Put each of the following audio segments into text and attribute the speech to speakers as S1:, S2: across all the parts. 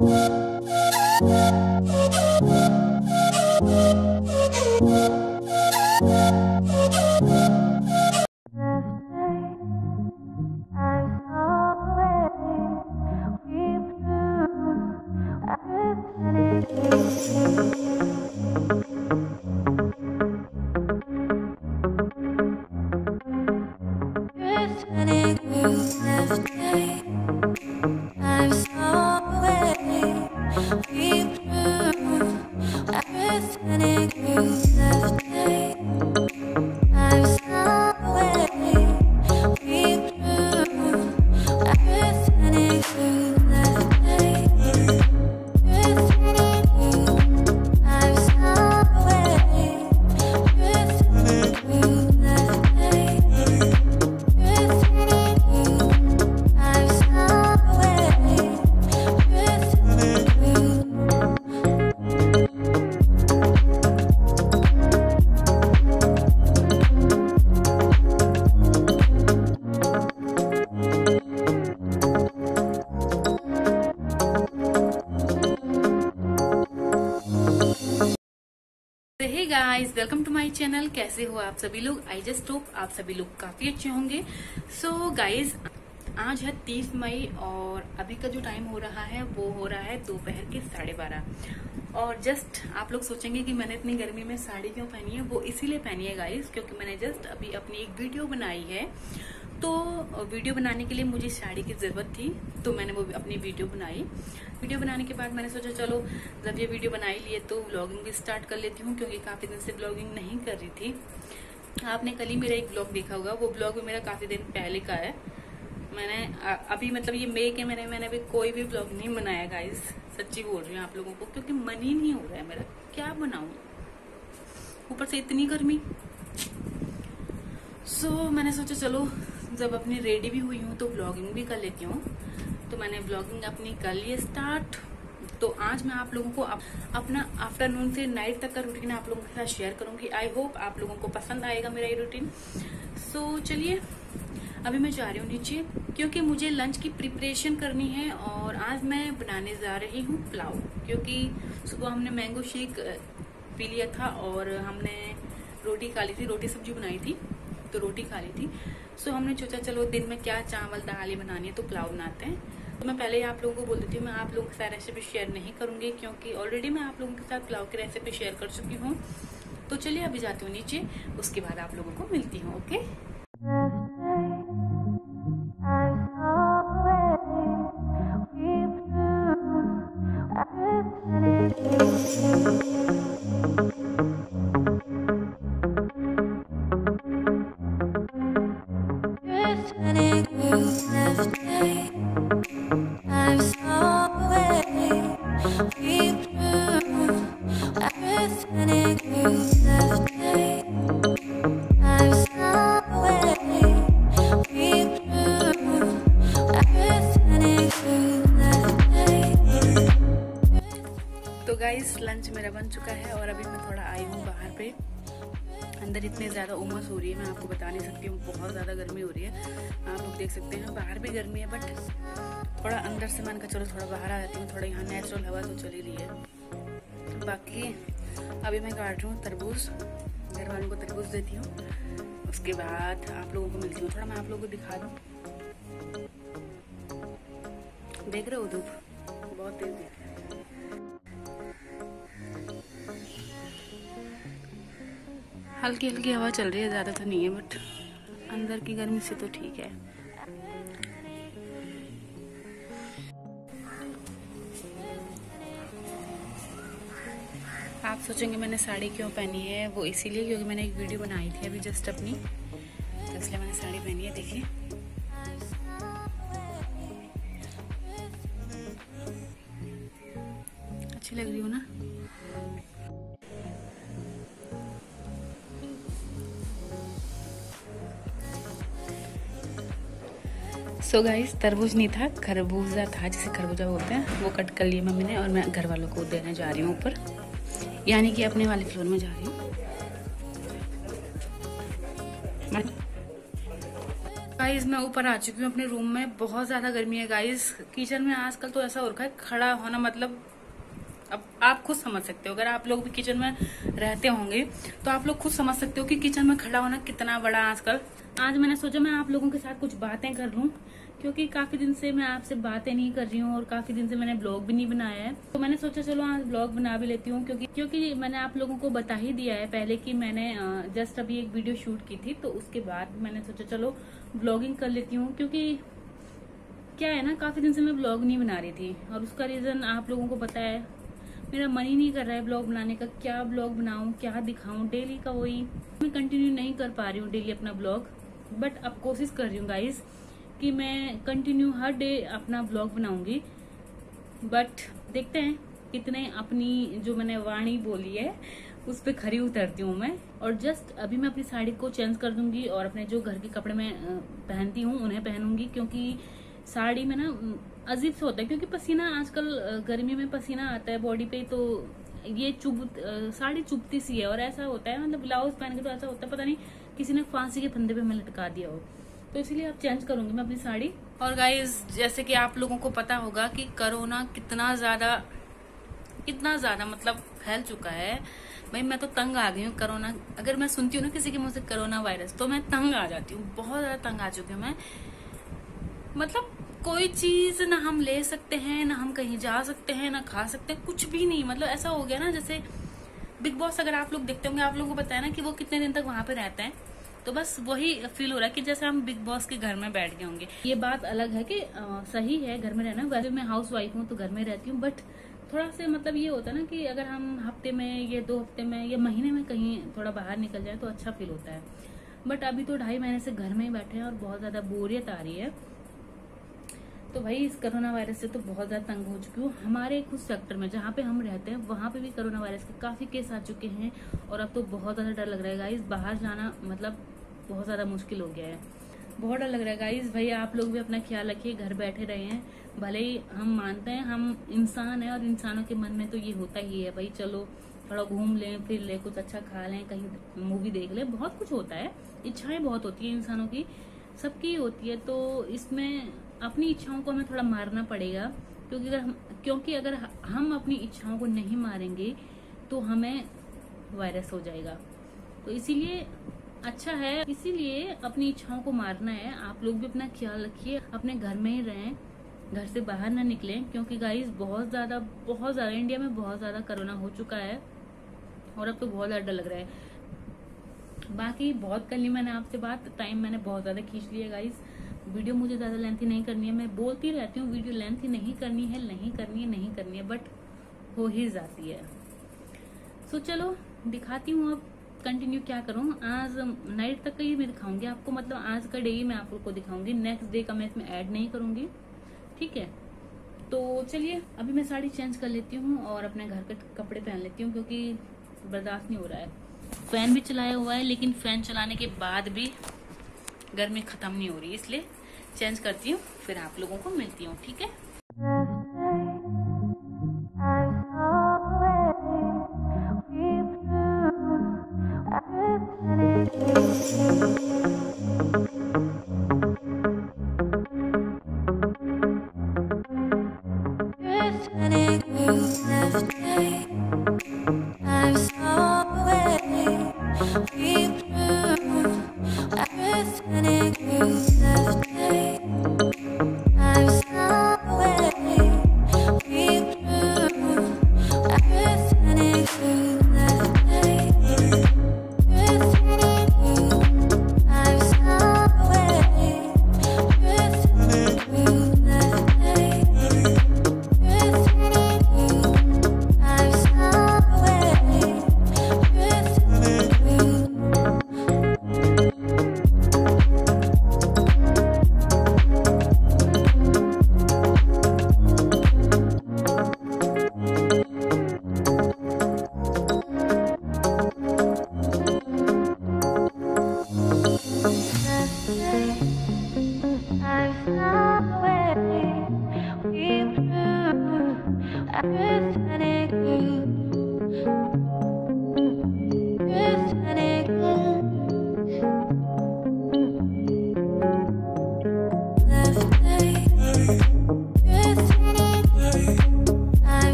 S1: you. deafening guys welcome to my channel कैसे हो आप सभी लोग? आई जस्ट होप आप सभी लोग काफ़ी अच्छे होंगे। सो so, गाइस आज है तीस मई और अभी का जो टाइम हो रहा है वो हो रहा है दोपहर के साढ़े बारह। और जस्ट आप लोग सोचेंगे कि मैंने इतनी गर्मी में साड़ी क्यों पहनी है? वो इसीलिए पहनी है गाइज़ क्योंकि मैंने जस्ट अभी अपनी एक वीडियो बनाई है। तो वीडियो बनाने के लिए मुझे साड़ी की ज़रूरत थी तो मैंने वो अपनी वीडियो बनाई। वीडियो बनाने के बाद मैंने सोचा चलो जब ये वीडियो बनाई लिए तो ब्लॉगिंग भी स्टार्ट कर लेती हूँ क्योंकि काफ़ी दिन से ब्लॉगिंग नहीं कर रही थी। आपने कल ही मेरा एक ब्लॉग देखा होगा वो ब्लॉग भी मेरा काफ़ी दिन पहले का है। मैंने अभी मतलब ये मे के मैंने मैंने अभी कोई भी ब्लॉग नहीं बनाया गाइज़ सच्ची बोल रही हूँ आप लोगों को क्योंकि मन ही नहीं हो रहा है मेरा क्या बनाऊ? ऊपर से इतनी गर्मी। सो so, मैंने सोचा चलो जब अपनी रेडी भी हुई हूँ तो ब्लॉगिंग भी कर लेती हूँ। तो मैंने ब्लॉगिंग अपनी कर ली स्टार्ट तो आज मैं आप लोगों को अप, अपना आफ्टरनून से नाइट तक का रूटीन आप लोगों के साथ शेयर करूँगी। आई होप आप लोगों को पसंद आएगा मेरा ये रूटीन सो so, चलिए अभी मैं जा रही हूँ नीचे क्योंकि मुझे लंच की प्रिपरेशन करनी है और आज मैं बनाने जा रही हूँ पुलाव क्योंकि सुबह हमने मैंगो शेक पी लिया था और हमने रोटी खा ली थी रोटी सब्ज़ी बनाई थी। तो रोटी खा ली थी। सो हमने सोचा, चलो, दिन में क्या चावल, दाल ही बनानी है तो पुलाव बनाते हैं। तो मैं पहले ही आप लोगों को बोल देती हूँ, मैं आप लोगों के साथ रेसिपी शेयर नहीं करूँगी क्योंकि ऑलरेडी मैं आप लोगों के साथ पुलाव की रेसिपी शेयर कर चुकी हूँ। तो चलिए, अभी जाती हूँ नीचे, उसके बाद आप लोगों को मिलती हूँ ओके गाइस लंच मेरा बन चुका है और अभी मैं थोड़ा आई हूँ बाहर पे। अंदर इतनी ज़्यादा उमस हो रही है, मैं आपको बता नहीं सकती हूँ, बहुत ज़्यादा गर्मी हो रही है। आप लोग देख सकते हैं, बाहर भी गर्मी है बट थोड़ा अंदर से मन का चलो थोड़ा बाहर आ जाती हूँ, थोड़ा यहाँ नेचुरल हवा तो चली रही है। बाकी अभी मैं काट रही हूँ तरबूज। घर वालों को तरबूज देती हूँ। उसके बाद आप लोगों को मिलती हूँ। थोड़ा मैं आप लोगों को दिखा दूँ। देख रहे हो धूप? बहुत तेज है। हल्की हल्की हवा चल रही है, ज़्यादा तो नहीं है बट अंदर की गर्मी से तो ठीक है। सोचेंगे मैंने साड़ी क्यों पहनी है, वो इसीलिए क्योंकि मैंने एक वीडियो बनाई थी अभी जस्ट अपनी। तो इसलिए मैंने साड़ी पहनी है, देखिए। अच्छी लग रही हूँ ना? सो so गाइस तरबूज नहीं था, खरबूजा था, जिसे खरबूजा बोलते हैं, वो कट कर लिए मम्मी ने और मैं घर वालों को देने जा रही हूँ ऊपर। यानी कि अपने वाले फ्लोर में जा रही हूँ। गाइस मैं ऊपर आ चुकी हूँ अपने रूम में। बहुत ज़्यादा गर्मी है गाइस किचन में आजकल तो ऐसा हो रखा है, खड़ा होना मतलब अब आप खुद समझ सकते हो। अगर आप लोग भी किचन में रहते होंगे तो आप लोग खुद समझ सकते हो कि किचन में खड़ा होना कितना बड़ा आजकल। आज मैंने सोचा मैं आप लोगों के साथ कुछ बातें कर लूँ। क्योंकि काफ़ी दिन से मैं आपसे बातें नहीं कर रही हूँ और काफ़ी दिन से मैंने ब्लॉग भी नहीं बनाया है। तो मैंने सोचा, चलो आज ब्लॉग बना भी लेती हूँ क्योंकि क्योंकि मैंने आप लोगों को बता ही दिया है पहले कि मैंने जस्ट अभी एक वीडियो शूट की थी तो उसके बाद मैंने सोचा, चलो ब्लॉगिंग कर लेती हूँ क्योंकि क्या है ना, काफ़ी दिन से मैं ब्लॉग नहीं बना रही थी और उसका रीजन आप लोगों को पता है। मेरा मन ही नहीं कर रहा है ब्लॉग बनाने का, क्या ब्लॉग बनाऊँ, क्या दिखाऊँ, डेली का वही। मैं कंटिन्यू नहीं कर पा रही हूँ डेली अपना ब्लॉग बट अब कोशिश कर रही हूँ गाइस कि मैं कंटिन्यू हर डे अपना ब्लॉग बनाऊँगी। बट देखते हैं कितने अपनी जो मैंने वाणी बोली है, उस पर खरी उतरती हूँ मैं। और जस्ट अभी मैं अपनी साड़ी को चेंज कर दूँगी और अपने जो घर के कपड़े मैं पहनती हूँ, उन्हें पहनूँगी क्योंकि साड़ी में ना अजीब से होता है क्योंकि पसीना आजकल गर्मी में पसीना आता है बॉडी पे तो ये चुभ साड़ी चुभती सी है और ऐसा होता है मतलब ब्लाउज पहन के तो ऐसा होता है, पता नहीं किसी ने फांसी के फंदे पे मैं लटका दिया हो। तो इसीलिए आप चेंज करूँगी मैं अपनी साड़ी? और गाइज़ जैसे कि आप लोगों को पता होगा कि कोरोना कितना ज़्यादा कितना ज़्यादा मतलब फैल चुका है। भाई, मैं तो तंग आ गई हूँ कोरोना अगर मैं सुनती हूँ ना किसी के मुँह से कोरोना वायरस तो मैं तंग आ जाती हूँ। बहुत ज़्यादा तंग आ चुकी हूँ मैं। मतलब कोई चीज़ ना हम ले सकते हैं, ना हम कहीं जा सकते हैं, ना खा सकते हैं, कुछ भी नहीं। मतलब ऐसा हो गया ना, जैसे बिग बॉस अगर आप लोग देखते होंगे, आप लोगों को है ना कि वो कितने दिन तक वहाँ पे रहते हैं। तो बस वही फील हो रहा है कि जैसे हम बिग बॉस के घर में बैठ गए होंगे। ये बात अलग है कि आ, सही है घर में रहना। वैसे मैं हाउस वाइफ हूँ तो घर में रहती हूँ बट थोड़ा से मतलब ये होता है ना कि अगर हम हफ़्ते में या दो हफ़्ते में या महीने में कहीं थोड़ा बाहर निकल जाए तो अच्छा फील होता है। बट अभी तो ढाई महीने से घर में ही बैठे हैं और बहुत ज़्यादा बोरियत आ रही है। तो भाई इस कोरोना वायरस से तो बहुत ज़्यादा तंग हो चुकी हूँ। हमारे खुद सेक्टर में जहाँ पे हम रहते हैं वहाँ पे भी कोरोना वायरस के काफ़ी केस आ चुके हैं और अब तो बहुत ज़्यादा डर लग रहा है इस बाहर जाना मतलब बहुत ज़्यादा मुश्किल हो गया है। बहुत डर लग रहा है गाइज़ भाई, आप लोग भी अपना ख्याल रखिए, घर बैठे रहे हैं भले ही हम मानते हैं, हम इंसान है और इंसानों के मन में तो ये होता ही है, भाई, चलो, थोड़ा घूम लें, फिर ले, कुछ अच्छा खा लें, कहीं मूवी देख लें। बहुत कुछ होता है, इच्छाएँ बहुत होती है इंसानों की, सबकी होती है। तो इसमें अपनी इच्छाओं को हमें थोड़ा मारना पड़ेगा, क्योंकि अगर हम, क्योंकि अगर हम अपनी इच्छाओं को नहीं मारेंगे तो हमें वायरस हो जाएगा। तो इसीलिए अच्छा है, इसीलिए अपनी इच्छाओं को मारना है। आप लोग भी अपना ख्याल रखिए, अपने घर में ही रहें, घर से बाहर ना निकलें, क्योंकि गाइस बहुत ज़्यादा बहुत ज़्यादा इंडिया में बहुत ज़्यादा कोरोना हो चुका है, और अब तो बहुत ज़्यादा डर लग रहा है। बाकी बहुत कर ली मैंने आपसे बात टाइम मैंने बहुत ज़्यादा खींच लिया गाइस वीडियो मुझे ज़्यादा लेंथी नहीं करनी है, मैं बोलती रहती हूँ वीडियो लेंथी नहीं करनी है, नहीं करनी है, नहीं करनी है बट हो ही जाती है। सो चलो, दिखाती हूँ अब कंटिन्यू क्या करूँ? आज नाइट तक का ही मैं दिखाऊँगी आपको मतलब आज का डे ही मैं आप लोग को दिखाऊँगी। नेक्स्ट डे का मैं इसमें ऐड नहीं करूँगी। ठीक है? तो चलिए, अभी मैं साड़ी चेंज कर लेती हूँ और अपने घर के कपड़े पहन लेती हूँ क्योंकि बर्दाश्त नहीं हो रहा है। फ़ैन भी चलाया हुआ है, लेकिन फ़ैन चलाने के बाद भी गर्मी खत्म नहीं हो रही, इसलिए चेंज करती हूँ, फिर आप लोगों को मिलती हूँ। ठीक है? If any girl.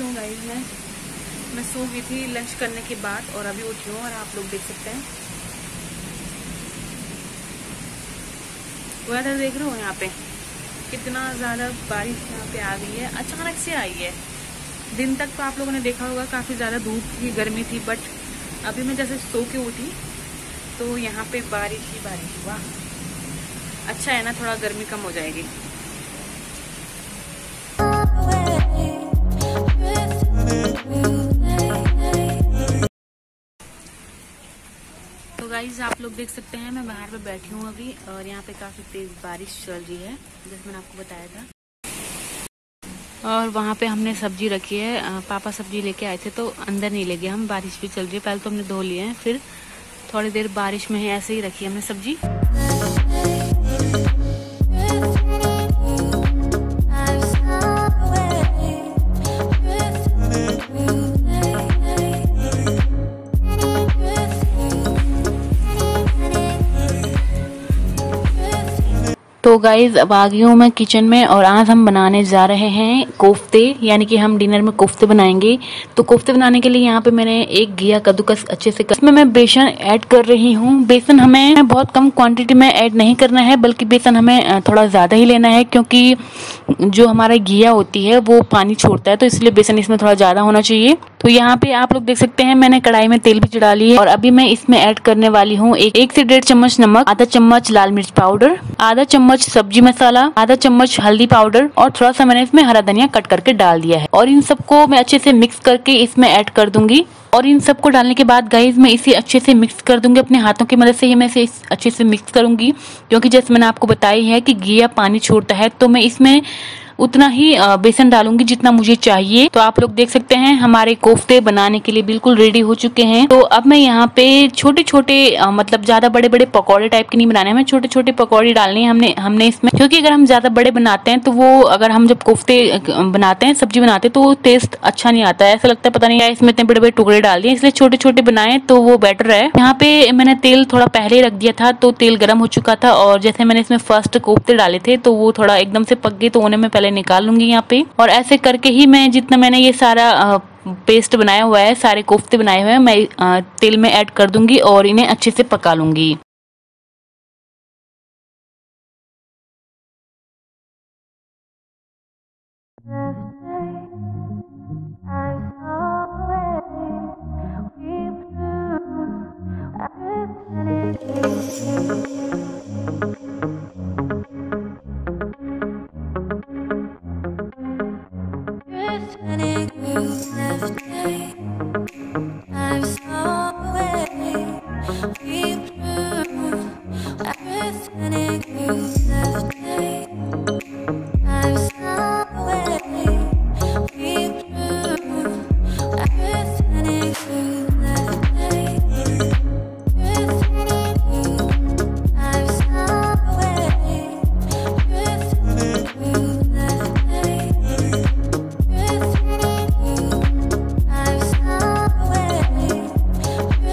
S1: उठी हूँ? गाइज़ मैं मैं सो गई थी लंच करने के बाद और अभी उठी हूँ और आप लोग देख सकते हैं। वेदर देख रहे हो यहाँ पे? कितना ज़्यादा बारिश यहाँ पे आ गई है। अचानक से आई है। दिन तक तो आप लोगों ने देखा होगा काफ़ी ज़्यादा धूप थी, गर्मी थी बट अभी मैं जैसे सो के उठी तो यहाँ पे बारिश ही बारिश हुआ अच्छा है ना, थोड़ा गर्मी कम हो जाएगी। गाइज़ आप लोग देख सकते हैं, मैं बाहर पे बैठी हूँ अभी, और यहाँ पे काफ़ी तेज बारिश चल रही है, जैसे मैंने आपको बताया था। और वहाँ पे हमने सब्ज़ी रखी है पापा सब्ज़ी लेके आए थे तो अंदर नहीं ले गए हम, बारिश भी चल रही है। पहले तो हमने धो लिए हैं, फिर थोड़ी देर बारिश में ही ऐसे ही रखी हमने सब्ज़ी। तो गाइज़ अब आ गई हूँ मैं किचन में और आज हम बनाने जा रहे हैं कोफ्ते यानी कि हम डिनर में कोफ्ते बनाएँगे। तो कोफ्ते बनाने के लिए यहाँ पे मैंने एक घिया कद्दूकस अच्छे से कर इसमें मैं बेसन ऐड कर रही हूँ। बेसन हमें बहुत कम क्वांटिटी में ऐड नहीं करना है बल्कि बेसन हमें थोड़ा ज़्यादा ही लेना है क्योंकि जो हमारा घिया होती है वो पानी छोड़ता है तो इसलिए बेसन इसमें थोड़ा ज़्यादा होना चाहिए। तो यहाँ पे आप लोग देख सकते हैं मैंने कढ़ाई में तेल भी चढ़ा लिया और अभी मैं इसमें ऐड करने वाली हूँ एक, एक से डेढ़ चम्मच नमक आधा चम्मच लाल मिर्च पाउडर आधा चम्मच सब्ज़ी मसाला, आधा चम्मच हल्दी पाउडर और थोड़ा सा मैंने इसमें हरा धनिया कट करके डाल दिया है। और इन सबको मैं अच्छे से मिक्स करके इसमें ऐड कर दूँगी। और इन सबको डालने के बाद गाइज़ मैं इसे अच्छे से मिक्स कर दूँगी अपने हाथों की मदद से। ही मैं इसे अच्छे से मिक्स करूँगी, क्योंकि जैसे मैंने आपको बताई है कि घिया पानी छोड़ता है तो मैं इसमें उतना ही बेसन डालूँगी जितना मुझे चाहिए। तो आप लोग देख सकते हैं, हमारे कोफ्ते बनाने के लिए बिल्कुल रेडी हो चुके हैं। तो अब मैं यहाँ पे छोटे छोटे मतलब ज़्यादा बड़े बड़े पकौड़े टाइप के नहीं बनाने हमें छोटे छोटे पकौड़े डालने हमने हमने इसमें। क्योंकि अगर हम ज़्यादा बड़े बनाते हैं तो वो अगर हम जब कोफ्ते बनाते हैं, सब्ज़ी बनाते हैं तो टेस्ट अच्छा नहीं आता है। ऐसा लगता है, पता नहीं इसमें इतने बड़े बड़े टुकड़े डाल दिए। इसलिए छोटे छोटे बनाए तो वो बेटर है। यहाँ पे मैंने तेल थोड़ा पहले रख दिया था तो तेल गर्म हो चुका था। और जैसे मैंने इसमें फ़र्स्ट कोफ्ते डाले थे तो वो थोड़ा एकदम से पक गए तो उन्हें मैं पहले पहले निकाल लूँगी यहाँ पे। और ऐसे करके ही मैं जितना मैंने ये सारा पेस्ट बनाया हुआ है, सारे कोफ्ते बनाए हुए हैं, मैं तेल में ऐड कर दूँगी और इन्हें अच्छे से पका लूँगी। Panic will left me.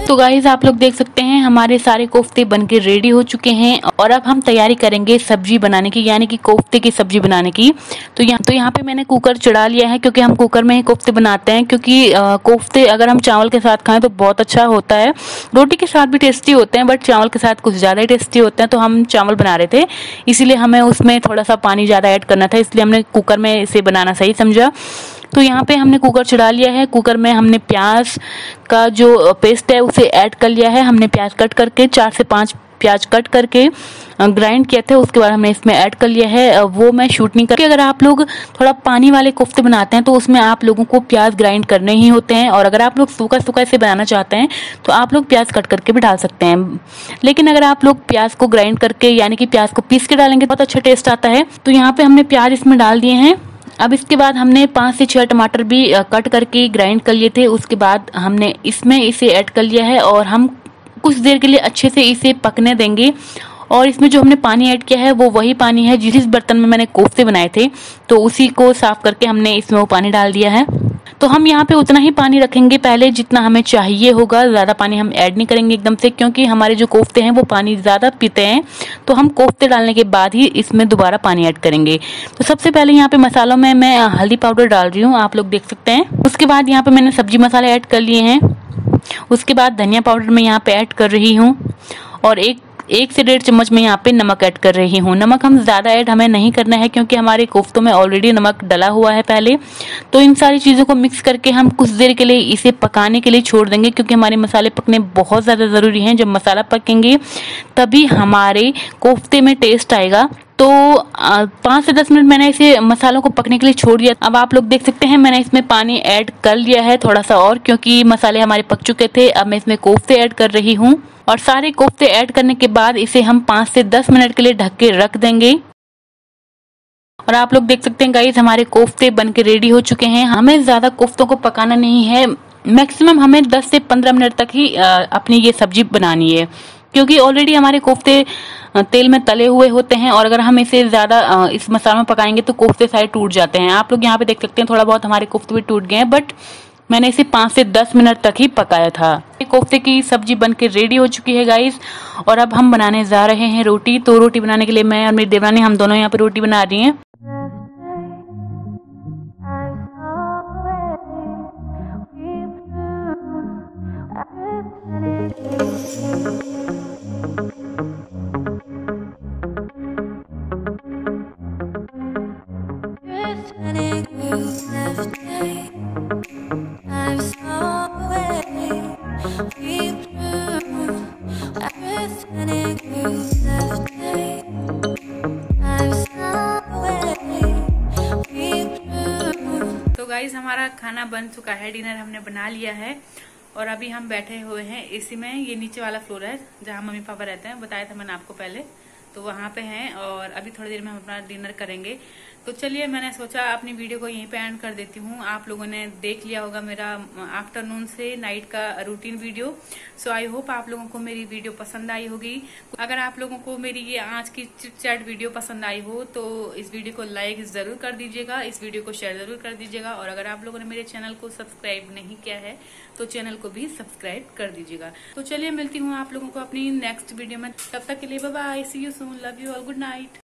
S1: तो गाइज़ आप लोग देख सकते हैं, हमारे सारे कोफ्ते बनके रेडी हो चुके हैं और अब हम तैयारी करेंगे सब्ज़ी बनाने की, यानी कि कोफ्ते की सब्ज़ी बनाने की। तो यहाँ तो यहाँ पे मैंने कुकर चढ़ा लिया है क्योंकि हम कुकर में ही कोफ्ते बनाते हैं, क्योंकि कोफ्ते अगर हम चावल के साथ खाएँ तो बहुत अच्छा होता है। रोटी के साथ भी टेस्टी होते हैं बट चावल के साथ कुछ ज़्यादा ही टेस्टी होते हैं तो हम चावल बना रहे थे। इसीलिए हमें उसमें थोड़ा सा पानी ज़्यादा ऐड करना था, इसलिए हमने कुकर में इसे बनाना सही समझा। तो यहाँ पे हमने कुकर चढ़ा लिया है। कुकर में हमने प्याज का जो पेस्ट है, उसे ऐड कर लिया है। हमने प्याज कट करके, चार से पाँच प्याज कट करके ग्राइंड किया था। उसके बाद हमने इसमें ऐड कर लिया है। वो मैं शूट नहीं करके अगर आप लोग थोड़ा पानी वाले कोफ्ते बनाते हैं तो उसमें आप लोगों को प्याज ग्राइंड करने ही होते हैं। और अगर आप लोग सूखा सूखा इसे बनाना चाहते हैं तो आप लोग प्याज कट करके भी डाल सकते हैं। लेकिन अगर आप लोग प्याज को ग्राइंड करके, यानी कि प्याज को पीस के डालेंगे बहुत अच्छा टेस्ट आता है। तो यहाँ पे हमने प्याज इसमें डाल दिए हैं। अब इसके बाद हमने पाँच से छः टमाटर भी कट करके ग्राइंड कर लिए थे। उसके बाद हमने इसमें इसे ऐड कर लिया है और हम कुछ देर के लिए अच्छे से इसे पकने देंगे। और इसमें जो हमने पानी ऐड किया है, वो वही पानी है जिस बर्तन में मैंने कोफ्ते बनाए थे। तो उसी को साफ़ करके हमने इसमें वो पानी डाल दिया है। तो हम यहाँ पे उतना ही पानी रखेंगे पहले जितना हमें चाहिए होगा। ज़्यादा पानी हम ऐड नहीं करेंगे एकदम से, क्योंकि हमारे जो कोफ्ते हैं वो पानी ज़्यादा पीते हैं। तो हम कोफ्ते डालने के बाद ही इसमें दोबारा पानी ऐड करेंगे। तो सबसे पहले यहाँ पे मसालों में मैं हल्दी पाउडर डाल रही हूँ, आप लोग देख सकते हैं। उसके बाद यहाँ पे मैंने सब्ज़ी मसाले ऐड कर लिए हैं। उसके बाद धनिया पाउडर मैं यहाँ पे ऐड कर रही हूँ। और एक एक से डेढ़ चम्मच में यहाँ पे नमक ऐड कर रही हूँ। नमक हम ज़्यादा ऐड हमें नहीं करना है क्योंकि हमारे कोफ्तों में ऑलरेडी नमक डला हुआ है पहले। तो इन सारी चीज़ों को मिक्स करके हम कुछ देर के लिए इसे पकाने के लिए छोड़ देंगे क्योंकि हमारे मसाले पकने बहुत ज़्यादा ज़रूरी हैं। जब मसाला पकेंगे, तभी हमारे कोफ्ते में टेस्ट आएगा। तो पाँच से दस मिनट मैंने इसे मसालों को पकने के लिए छोड़ दिया। अब आप लोग देख सकते हैं, मैंने इसमें पानी ऐड कर लिया है थोड़ा सा और, क्योंकि मसाले हमारे पक चुके थे। अब मैं इसमें कोफ्ते ऐड कर रही हूँ। और सारे कोफ्ते ऐड करने के बाद इसे हम पाँच से दस मिनट के लिए ढक के रख देंगे। और आप लोग देख सकते हैं गाइज़ हमारे कोफ्ते बन के रेडी हो चुके हैं। हमें ज़्यादा कोफ्तों को पकाना नहीं है। मैक्सिमम हमें 10 से 15 मिनट तक ही अपनी ये सब्ज़ी बनानी है। क्योंकि ऑलरेडी हमारे कोफ्ते तेल में तले हुए होते हैं और अगर हम इसे ज़्यादा इस मसाले में पकाएँगे तो कोफ्ते सारे टूट जाते हैं। आप लोग यहाँ पे देख सकते हैं, थोड़ा बहुत हमारे कोफ्ते भी टूट गए हैं बट मैंने इसे पाँच से दस मिनट तक ही पकाया था। कोफ्ते की सब्ज़ी बन के रेडी हो चुकी है गाइस और अब हम बनाने जा रहे हैं रोटी। तो रोटी बनाने के लिए मैं और मेरी देवरानी, हम दोनों यहाँ पे रोटी बना रही हैं। गाइज़ चुका है डिनर हमने बना लिया है। और अभी हम बैठे हुए हैं इसी में, ये नीचे वाला फ्लोर है, जहाँ मम्मी पापा रहते हैं। बताया था मैंने आपको पहले तो वहाँ पे हैं और अभी थोड़ी देर में हम अपना डिनर करेंगे। तो चलिए मैंने सोचा अपनी वीडियो को यहीं पे एंड कर देती हूँ। आप लोगों ने देख लिया होगा मेरा आफ्टरनून से नाइट का routine video so I hope आप लोगों को मेरी वीडियो पसंद आई होगी। अगर आप लोगों को मेरी ये आज की चिट चैट वीडियो पसंद आई हो तो इस वीडियो को लाइक ज़रूर कर दीजिएगा, इस वीडियो को शेयर ज़रूर कर दीजिएगा। और अगर आप लोगों ने मेरे चैनल को सब्सक्राइब नहीं किया है तो चैनल को भी सब्सक्राइब कर दीजिएगा। तो चलिए मिलती हूँ आप लोगों को अपनी नेक्स्ट वीडियो में। तब तक के लिए बाबा I see you soon love you और गुड नाइट